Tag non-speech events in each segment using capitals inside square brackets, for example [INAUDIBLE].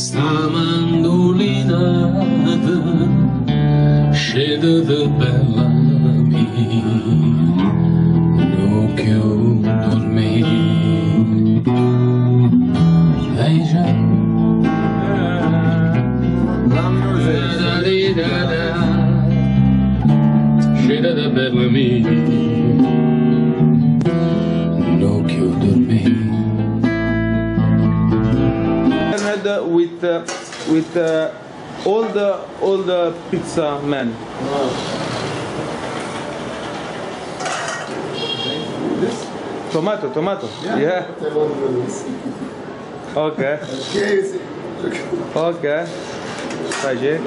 სამანდულინად შედდა with uh, all the all the pizza men. This? Tomato, tomato. Yeah. I want to do this. Okay. Okay. Face.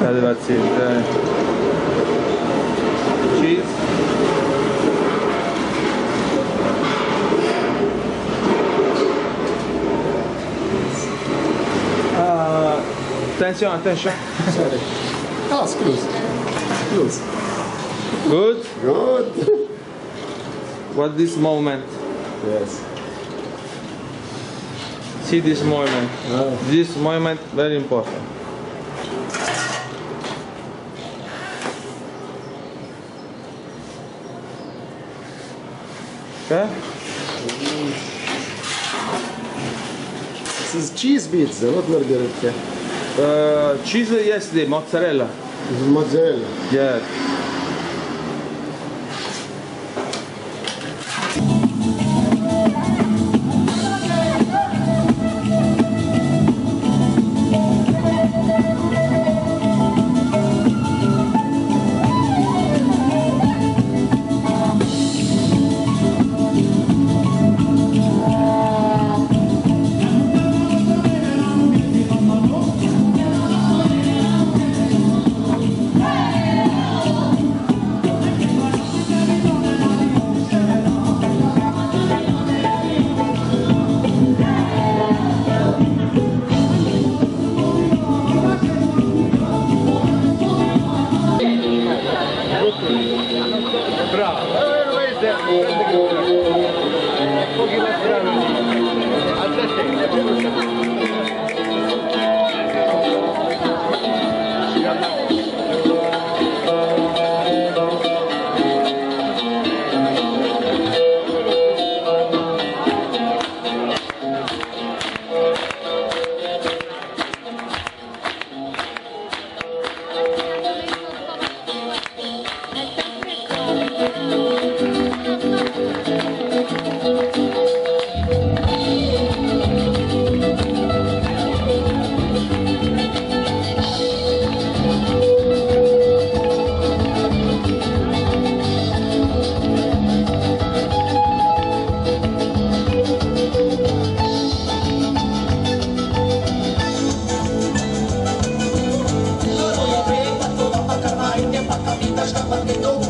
Hadi bakayım. Cheese. Attention, attention. Sorry. Ah, scusa. Scusa. Good. Good. [LAUGHS] What this moment? Yes. See this moment. Ah. This moment very important. Okay? This is cheese pizza, not margherita. Uh, cheese yesterday, mozzarella. Mozzarella. Yeah. Papa, que no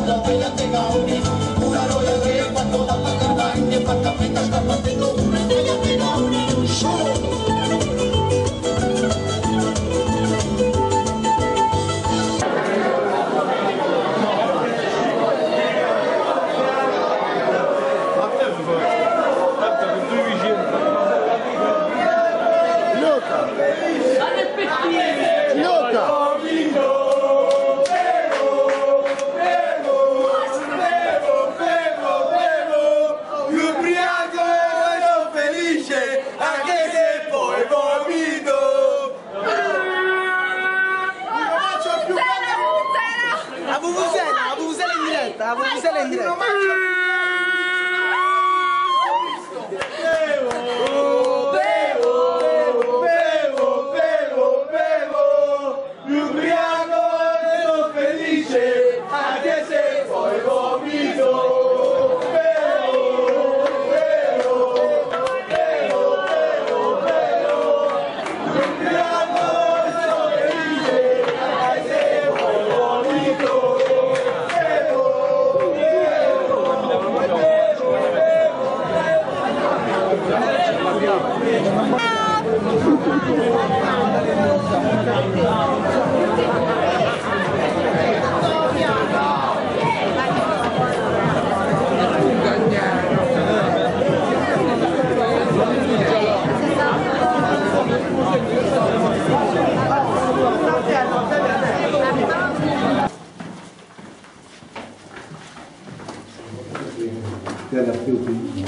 era più quindi.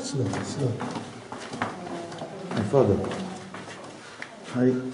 Sì, sì. Hai?